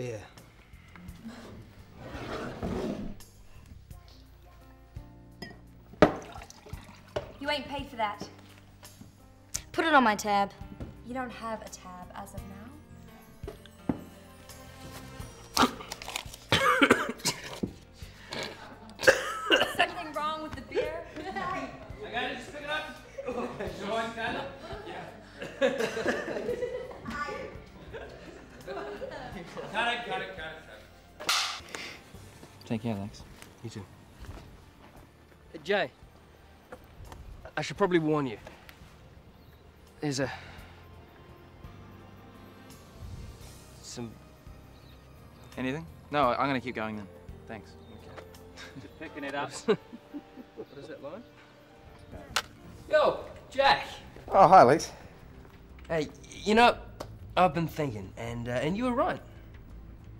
beer. You ain't paid for that. Put it on my tab. You don't have a tab as of now. Something wrong with the beer? I gotta just pick it up. Oh, Join Tyler? Yeah. cut it, cut it, cut it, cut it. Take care, Lex. You too. Hey, Jay, I should probably warn you. There's a. Some. Anything? No, I'm gonna keep going then. Thanks. Okay. Just picking it up. what is that line? Yo, Jack. Oh, hi, Lex. Hey, you know, I've been thinking, and uh, and you were right.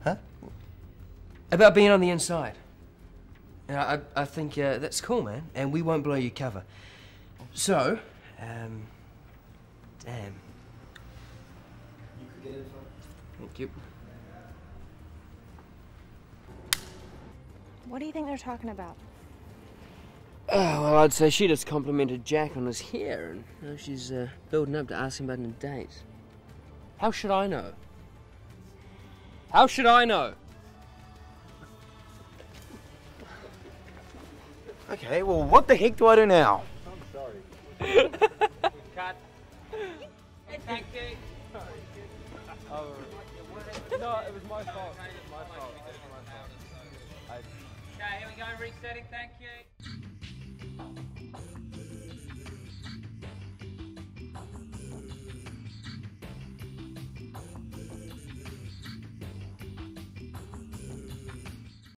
Huh? About being on the inside. You I I think uh, that's cool, man, and we won't blow your cover. So, um, damn. You could get in Thank you. What do you think they're talking about? Oh, well, I'd say she just complimented Jack on his hair, and now she's uh, building up to ask him about a date. How should I know? How should I know? Okay, well, what the heck do I do now? Cut. Hey, thank you. Oh, no, it was my fault. It was my fault. Okay, here we go, resetting, thank you.